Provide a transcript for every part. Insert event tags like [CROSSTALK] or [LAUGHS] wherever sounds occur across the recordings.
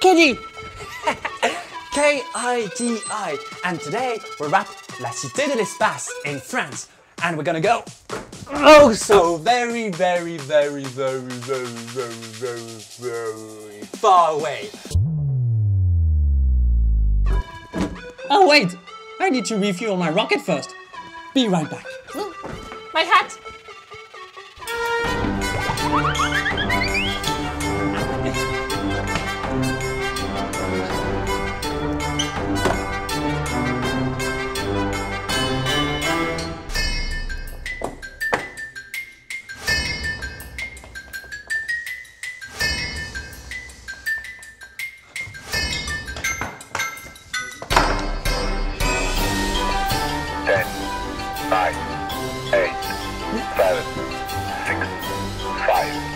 Kidi! [LAUGHS] K-I-D-I. And today we're at La Cité de l'Espace in France. And we're gonna go oh so very, very, very, very, very, very, very, very far away. Oh wait, I need to refuel my rocket first. Be right back. [GASPS] My hat! Seven, six, five,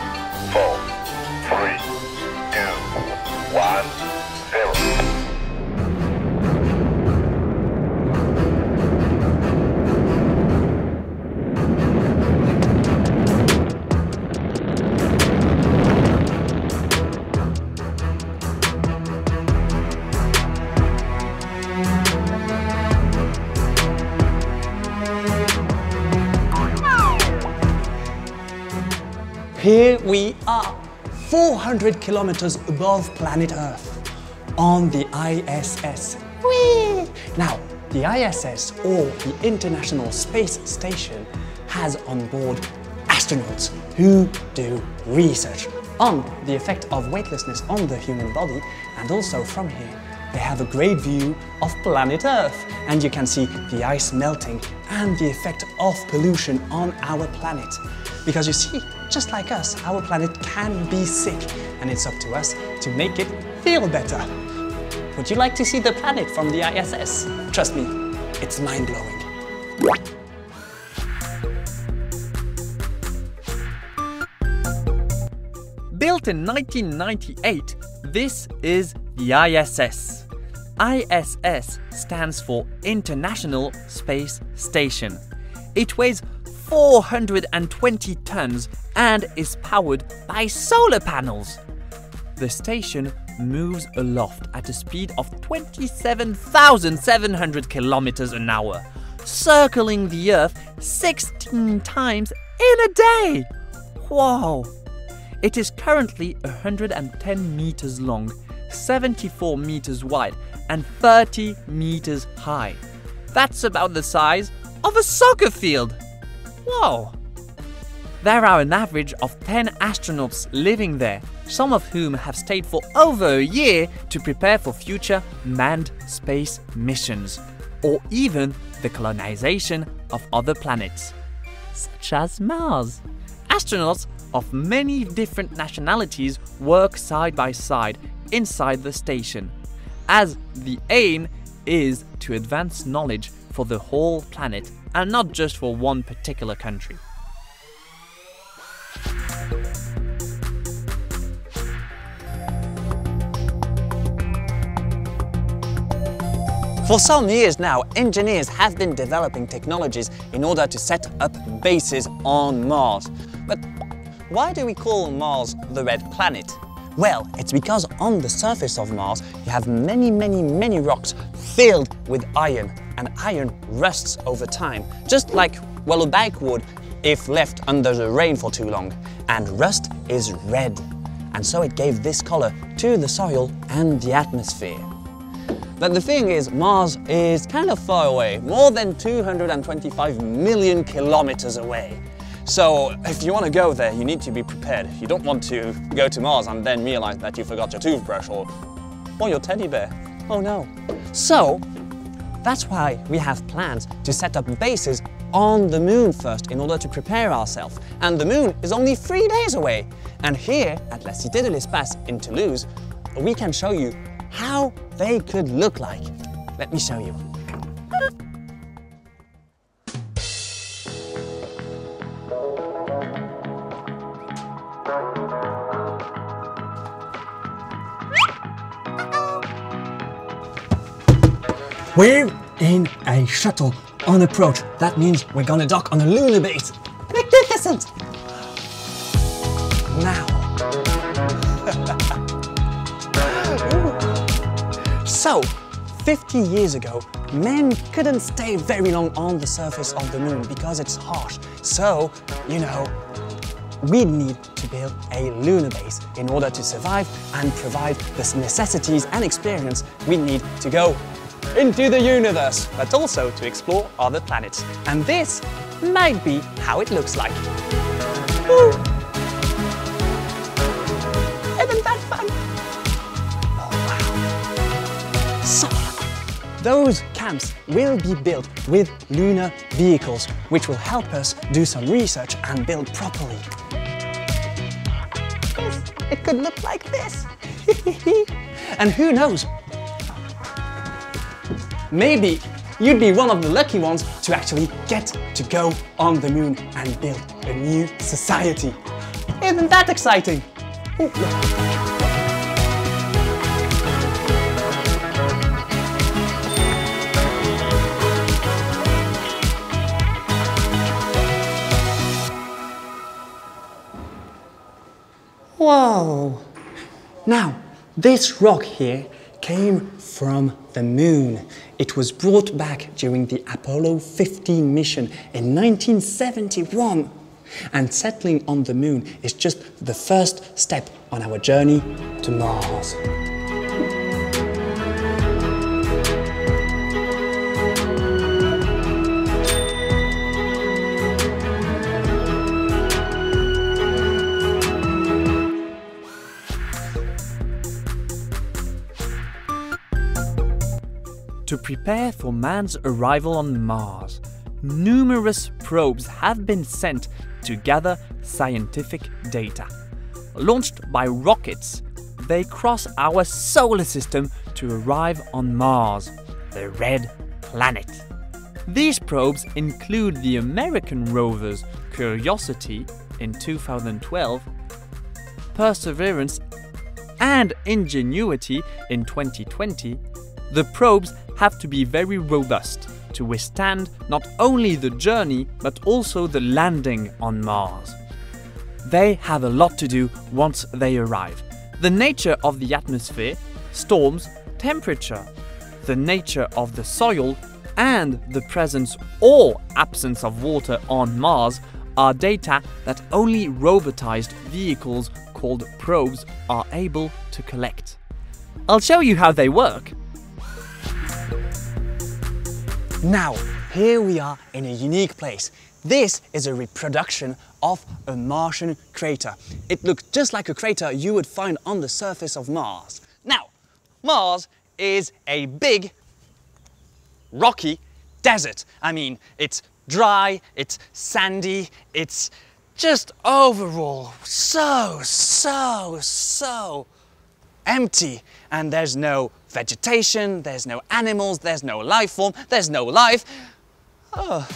Here we are, 400 kilometers above planet Earth, on the ISS. Whee! Now, the ISS, or the International Space Station, has on board astronauts who do research on the effect of weightlessness on the human body, and also from here, they have a great view of planet Earth, and you can see the ice melting and the effect of pollution on our planet. Because you see, just like us, our planet can be sick, and it's up to us to make it feel better. Would you like to see the planet from the ISS? Trust me, it's mind blowing. Built in 1998, this is ISS. ISS stands for International Space Station. It weighs 420 tons and is powered by solar panels. The station moves aloft at a speed of 27,700 kilometers an hour, circling the Earth 16 times in a day. Whoa! It is currently 110 meters long, 74 meters wide, and 30 meters high. That's about the size of a soccer field. Whoa! There are an average of 10 astronauts living there, some of whom have stayed for over a year to prepare for future manned space missions, or even the colonization of other planets, such as Mars. Astronauts of many different nationalities work side by side inside the station, as the aim is to advance knowledge for the whole planet and not just for one particular country. For some years now, engineers have been developing technologies in order to set up bases on Mars. Why do we call Mars the red planet? Well, it's because on the surface of Mars you have many, many, many rocks filled with iron, and iron rusts over time, just like, well, a bike would if left under the rain for too long. And rust is red, and so it gave this color to the soil and the atmosphere. But the thing is, Mars is kind of far away, more than 225 million kilometers away. So if you want to go there, you need to be prepared. You don't want to go to Mars and then realize that you forgot your toothbrush or, or your teddy bear. Oh no. So that's why we have plans to set up bases on the moon first in order to prepare ourselves. And the moon is only three days away. And here at La Cité de l'Espace in Toulouse, we can show you how they could look like. Let me show you. We're in a shuttle on approach. That means we're gonna dock on a lunar base. Magnificent! Now. [LAUGHS] So, 50 years ago, men couldn't stay very long on the surface of the moon because it's harsh. So, you know, we need to build a lunar base in order to survive and provide the necessities and experience we need to go into the universe, but also to explore other planets. And this might be how it looks like. Woo! Isn't that fun? Oh, wow. So, those camps will be built with lunar vehicles, which will help us do some research and build properly. It could look like this. [LAUGHS] and who knows? Maybe you'd be one of the lucky ones to actually get to go on the moon and build a new society. Isn't that exciting? Ooh, yeah. Whoa! Now, this rock here came from the moon. It was brought back during the Apollo 15 mission in 1971. And settling on the moon is just the first step on our journey to Mars. Prepare for man's arrival on Mars, numerous probes have been sent to gather scientific data. Launched by rockets, they cross our solar system to arrive on Mars, the red planet. These probes include the American rovers Curiosity in 2012, Perseverance, and Ingenuity in 2020. The probes have to be very robust to withstand not only the journey but also the landing on Mars. They have a lot to do once they arrive. The nature of the atmosphere, storms, temperature, the nature of the soil, and the presence or absence of water on Mars are data that only robotized vehicles called probes are able to collect. I'll show you how they work. Now, here we are in a unique place. This is a reproduction of a Martian crater. It looks just like a crater you would find on the surface of Mars. Now, Mars is a big, rocky desert. I mean, it's dry, it's sandy, it's just overall so, so, so empty and there's no vegetation, there's no animals, there's no life form, there's no life. Oh,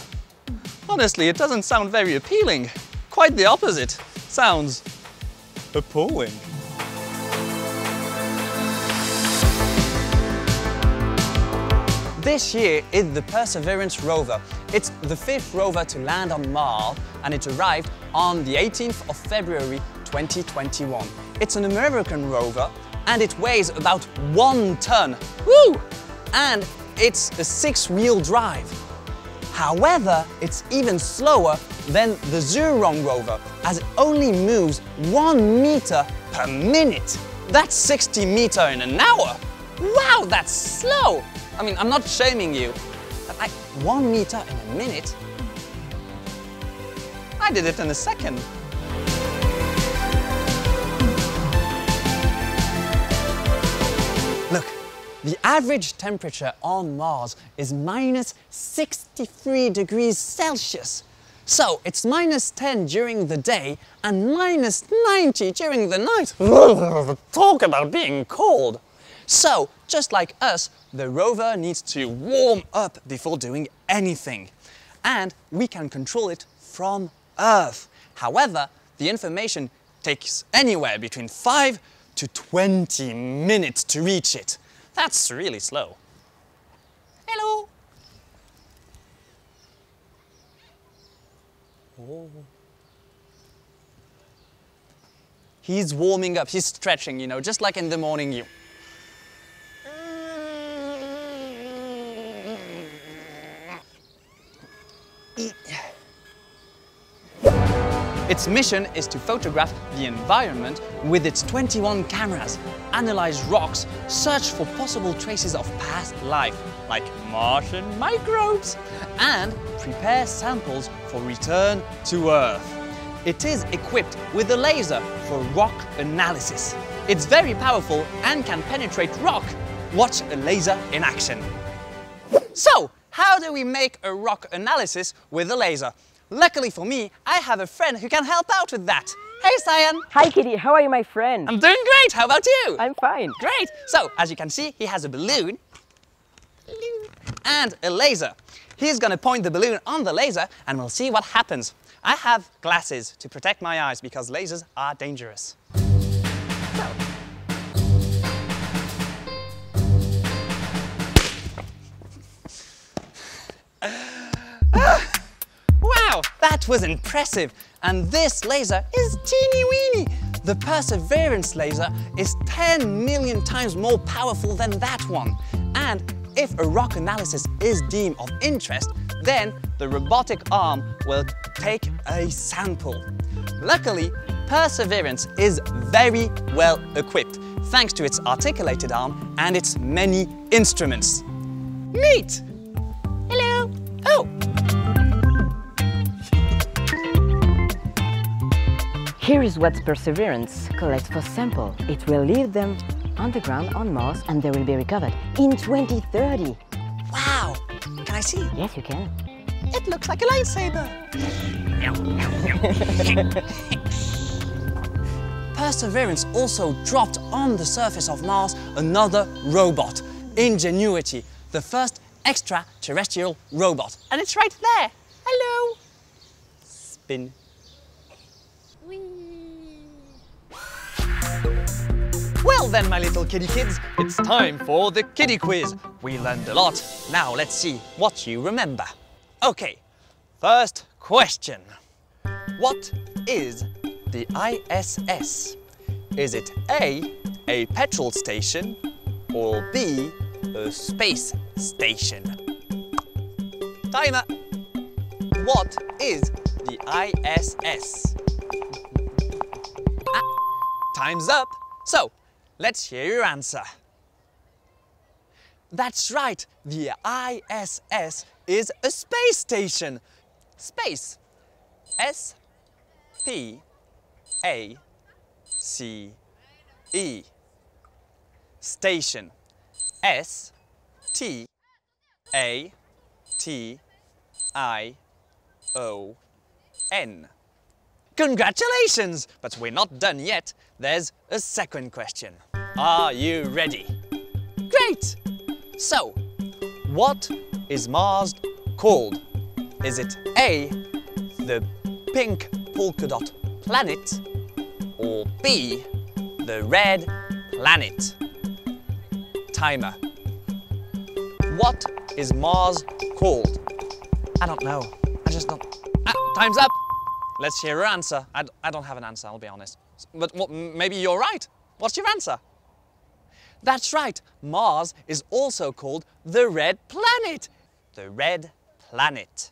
honestly, it doesn't sound very appealing. Quite the opposite. Sounds appalling. This year is the Perseverance rover. It's the fifth rover to land on Mars and it arrived on the 18th of February 2021. It's an American rover and it weighs about one ton. Woo! And it's a six-wheel drive. However, it's even slower than the Zhurong rover as it only moves one meter per minute. That's 60 meter in an hour. Wow, that's slow. I mean, I'm not shaming you, but like one meter in a minute, I did it in a second. The average temperature on Mars is minus 63 degrees Celsius. So it's minus 10 during the day and minus 90 during the night. [LAUGHS] Talk about being cold. So, just like us, the rover needs to warm up before doing anything. And we can control it from Earth. However, the information takes anywhere between 5 to 20 minutes to reach it. That's really slow. Hello. Oh. He's warming up, he's stretching, you know, just like in the morning you. Its mission is to photograph the environment with its 21 cameras, analyze rocks, search for possible traces of past life, like Martian microbes, and prepare samples for return to Earth. It is equipped with a laser for rock analysis. It's very powerful and can penetrate rock. Watch a laser in action. So, how do we make a rock analysis with a laser? Luckily for me, I have a friend who can help out with that. Hey, Cyan! Hi, Kidi. How are you, my friend? I'm doing great! How about you? I'm fine. Great! So, as you can see, he has a balloon and a laser. He's gonna point the balloon on the laser and we'll see what happens. I have glasses to protect my eyes because lasers are dangerous. That was impressive. And this laser is teeny weeny. The Perseverance laser is 10 million times more powerful than that one. And if a rock analysis is deemed of interest, then the robotic arm will take a sample. Luckily, Perseverance is very well equipped thanks to its articulated arm and its many instruments. Neat! Here is what Perseverance collects for sample. It will leave them on the ground on Mars and they will be recovered in 2030. wow! Can I see? Yes, you can. It looks like a lightsaber. Perseverance also dropped on the surface of Mars another robot, Ingenuity, the first extraterrestrial robot. And it's right there. Hello. Spin. Well then, my little Kidi kids, it's time for the Kidi quiz. We learned a lot. Now let's see what you remember. Okay, first question. What is the ISS? Is it A, a petrol station, or B, a space station? Timer. What is the ISS? Ah, time's up. So, let's hear your answer. That's right, the ISS is a space station. Space. S P A C E. Station. S T A T I O N. Congratulations! But we're not done yet. There's a second question. Are you ready? Great! So, what is Mars called? Is it A, the pink polka dot planet, or B, the red planet? Timer. What is Mars called? I don't know. I just don't. Ah, time's up! Let's hear your answer. I, I don't have an answer, I'll be honest. But m- maybe you're right. What's your answer? That's right. Mars is also called the red planet. The red planet.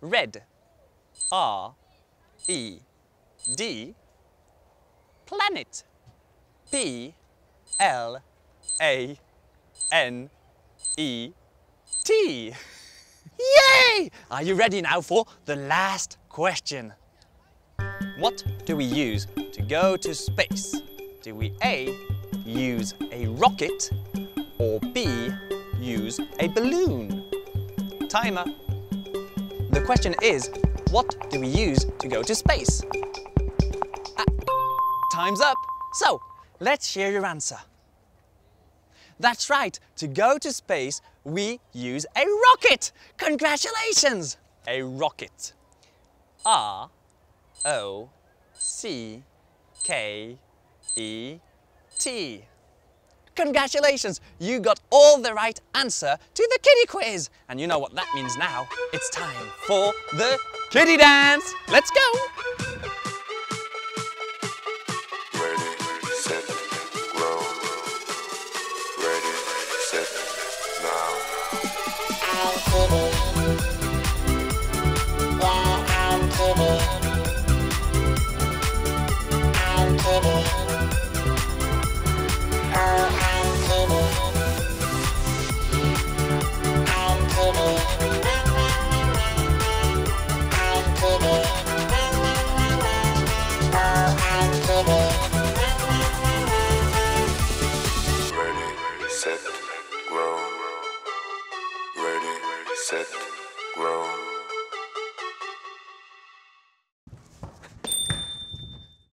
Red. R E D. Planet. P L A N E T. [LAUGHS] Yay! Are you ready now for the last question? What do we use to go to space? Do we A, use a rocket, or B, use a balloon? Timer. The question is, what do we use to go to space? Ah, time's up. So, let's hear your answer. That's right, to go to space, we use a rocket! Congratulations! A rocket. R O C K E T. Congratulations! You got all the right answer to the Kidi quiz! And you know what that means now? It's time for the Kidi dance! Let's go!